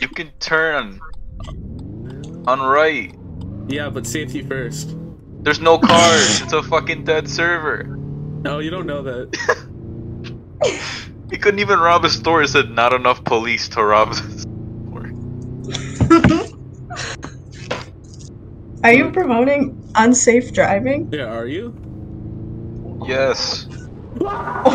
You can turn on right. Yeah, but safety first. There's no cars. it's a fucking dead server. No, you don't know that. He couldn't even rob a store. It said not enough police to rob the store. Are you promoting unsafe driving? Yeah, are you? Yes. Oh